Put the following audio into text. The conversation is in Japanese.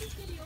すごいね。